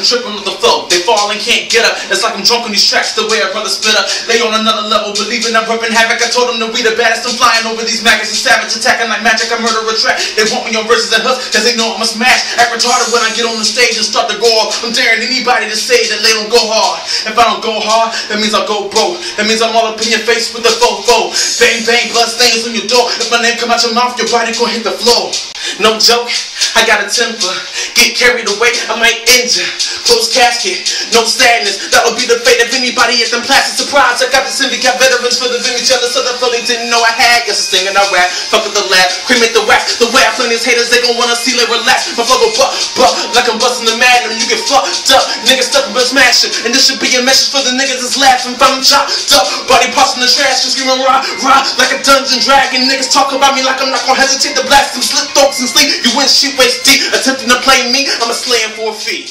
I'm tripping with the flow. They fall and can't get up. It's like I'm drunk on these tracks. The way a brother spit up. They on another level, believing I'm ripping havoc. I told them to we the baddest. I'm flying over these maggots and savage, attacking like magic. I murder a track. They want me on verses and hooks, cause they know I'm a smash. Act retarded when I get on the stage and start to go off. I'm daring anybody to say that they don't go hard. If I don't go hard, that means I'll go broke. That means I'm all up in your face with the fofo. Bang bang, blood stains on your door. If my name come out your mouth, your body gon' hit the floor. No joke, I got a temper. Get carried away, I might injure. Closed casket, no sadness. That'll be the fate of anybody at them plastic surprise. I got the syndicate veterans for the vintage other so the fully didn't know I had. Guess I'm singing I rap. Fuck with the lab, cremate the wax. The way I flame these haters, they gon' wanna see like relax. My flow go buck, buck, like I'm busting the magnum. You get fucked up, smashing. And this should be a message for the niggas that's laughing. Found chopped up, body parts in the trash, just screaming rah, rah, like a dungeon dragon. Niggas talk about me like I'm not gonna hesitate to blast them slit throats and sleep. You win shit waist deep, attempting to play me. I'm a slaying for a fee.